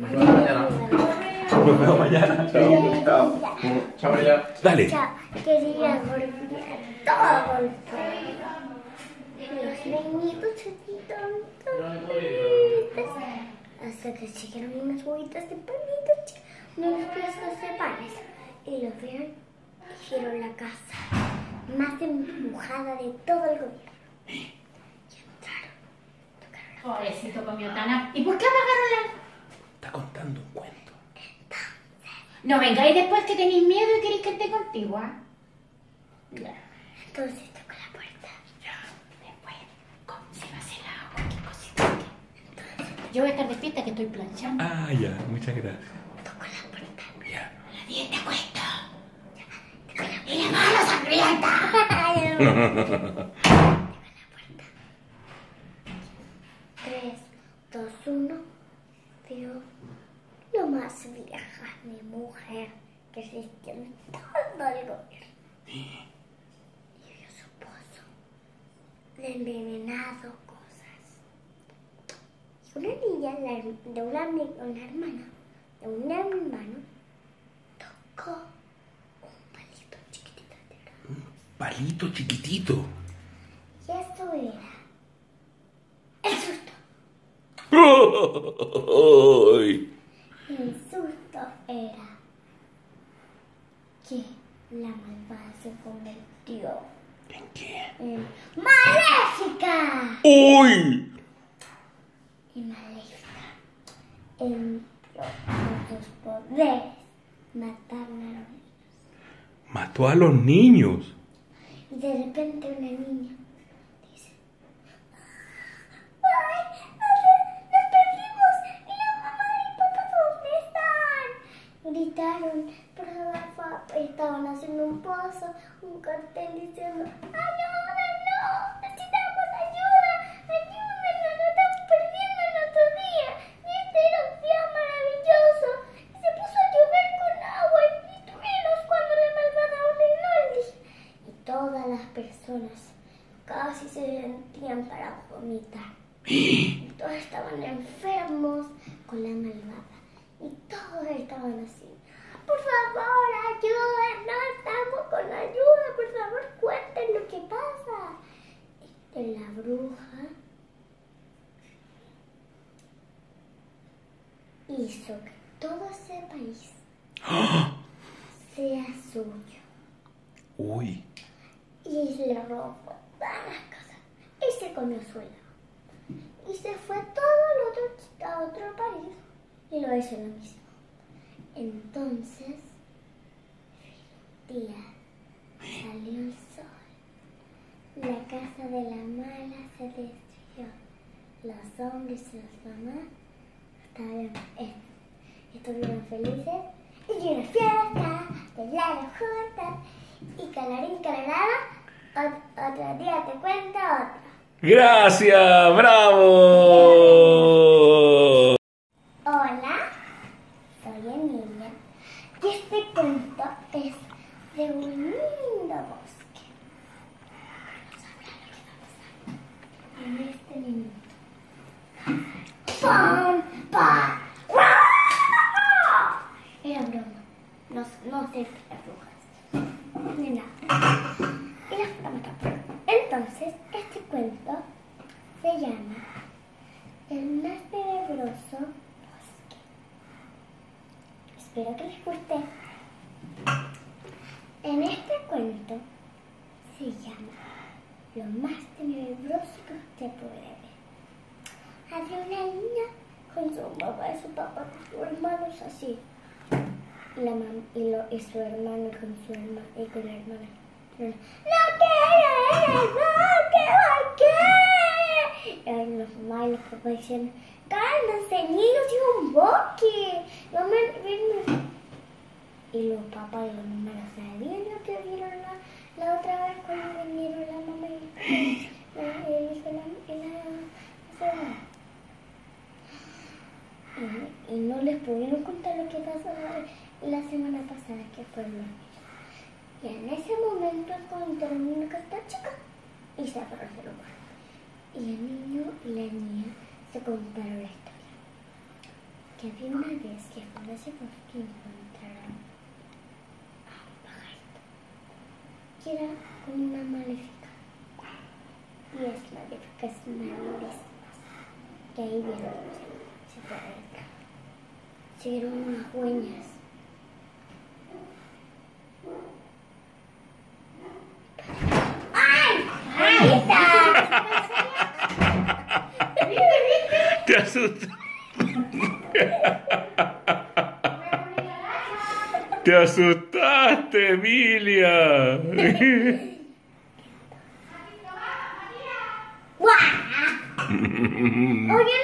Nos vemos mañana. Nos vemos mañana. Chao. Chao, María. Dale. Ya, quería golpear todo pueblo. Los niñitos así tontos. Hasta que llegaron unas bolitas de palitos, chicas, unos piezas de panes. Y los vieron hicieron la casa más empujada de todo el gobierno. Y entraron, tocaron la Pobrecito comió tan... ¿Y por qué apagaron la...? Está contando un cuento. No vengáis después que tenéis miedo y queréis que esté contigo, ¿ah? Ya. Entonces tocó la puerta. Después, con- se va a hacer la cualquier cosita. Yo voy a estar despierta que estoy planchando. Ah, ya, muchas gracias. Tocó la puerta. Ya. La dieta cuesta. Y la mano sangrienta. Tres, dos, uno. Vio lo más vieja mi mujer que existió en todo el gobierno. Y vio su pozo de envenenado cosas. Y una niña de una, una hermana, de un hermano, tocó un palito chiquitito de oro. Palito chiquitito. Y eso era el susto. Ay. El susto era que la malvada se convirtió ¿En qué? en maléfica. ¡Uy! Y maléfica con sus poderes mataron a los niños. Mató a los niños. Y de repente una niña dice, ¡Ay, nos, nos perdimos! ¿Y la mamá y papá dónde están? Gritaron, pero papá haciendo un pozo, un cartel diciendo, ¡Ayúdenos! ¡Necesitamos ayuda! ¡Ayúdenos! ¡Nos estamos perdiendo en otro día! ¡Y este era un día maravilloso! Y se puso a llover con agua y truenos cuando la malvada el día y todas las personas casi se sentían para vomitar. Y todos estaban enfermos con la malvada y todos estaban así. Por favor, ayúdenos, estamos con ayuda, por favor, cuenten lo que pasa. Y la bruja hizo que todo ese país sea suyo. Uy. y le robó todas las cosas y se comió su helado. Y se fue todo el otro, a otro país y lo hizo lo mismo. Entonces, día salió el sol, la casa de la mala se destruyó, los hombres y las mamás estaban, estuvieron felices y una fiesta, bailaron juntas y calarín calarada, ot- otro día te cuento otra. Gracias, bravo. Hola, soy Emilia y este cuento es de un lindo bosque. Vamos a hablar lo que va a pasar en este minuto. ¡Pam! ¡Pam! Era broma. No, no sé brujas. Ni nada. Y las tampoco. Entonces, este cuento se llama El más tenebroso bosque. Espero que les guste. En este cuento se llama Lo más tenebroso que usted puede ver. Había una niña con su mamá y su papá, con sus hermanos así. Y, la mam- y, lo- y su hermano con su hermana y con la hermana. ¡No quiero el bosque! ¿Por qué? Y los mamás y los papás dicen, cálmense niños, es un bosque. No me, ven- Y los papás y los no sabían lo que vieron la, la otra vez cuando vinieron la mamá y la- y y no les pudieron contar lo que pasó la, semana pasada, que fue el. Y en ese momento encontraron una carta chica y se agarró el lugar. Y el niño y la niña se contaron la historia. Que había una vez que cuando bosque encontraron a un pajarito que era una maléfica. Y es maléfica, es malísima. Que ahí vieron se, fue vieron unas huellas. ¡Ay! ¡Ahí está! Te. Te asustaste, Emilia. Oye,